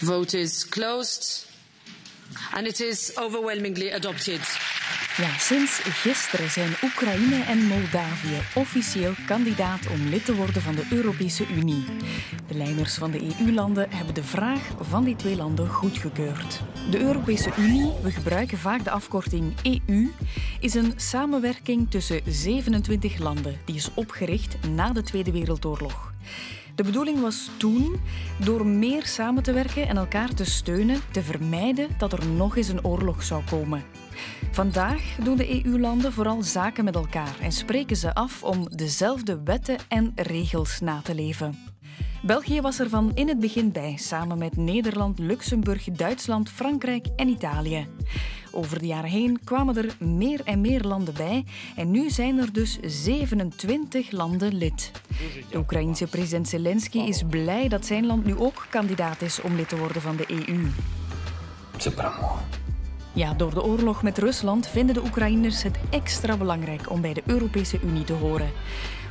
Vote is closed. And it is overwhelmingly adopted. Ja, sinds gisteren zijn Oekraïne en Moldavië officieel kandidaat om lid te worden van de Europese Unie. De leiders van de EU-landen hebben de vraag van die twee landen goedgekeurd. De Europese Unie, we gebruiken vaak de afkorting EU, is een samenwerking tussen 27 landen die is opgericht na de Tweede Wereldoorlog. De bedoeling was toen door meer samen te werken en elkaar te steunen te vermijden dat er nog eens een oorlog zou komen. Vandaag doen de EU-landen vooral zaken met elkaar en spreken ze af om dezelfde wetten en regels na te leven. België was er van in het begin bij, samen met Nederland, Luxemburg, Duitsland, Frankrijk en Italië. Over de jaren heen kwamen er meer en meer landen bij en nu zijn er dus 27 landen lid. De Oekraïense president Zelensky is blij dat zijn land nu ook kandidaat is om lid te worden van de EU. Ja, door de oorlog met Rusland vinden de Oekraïners het extra belangrijk om bij de Europese Unie te horen.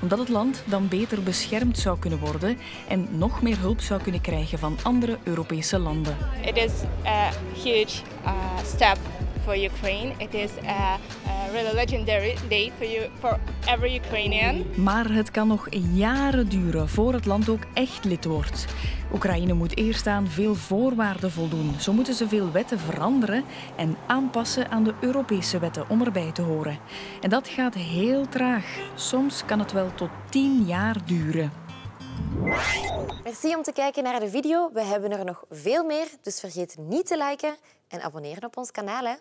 Omdat het land dan beter beschermd zou kunnen worden en nog meer hulp zou kunnen krijgen van andere Europese landen. It is a huge uh, step for Ukraine. It is really legendary day for, you, for every Ukrainian. Maar het kan nog jaren duren voor het land ook echt lid wordt. Oekraïne moet eerst aan veel voorwaarden voldoen. Zo moeten ze veel wetten veranderen en aanpassen aan de Europese wetten om erbij te horen. En dat gaat heel traag. Soms kan het wel tot tien jaar duren. Merci om te kijken naar de video. We hebben er nog veel meer, dus vergeet niet te liken en abonneren op ons kanaal. Hè.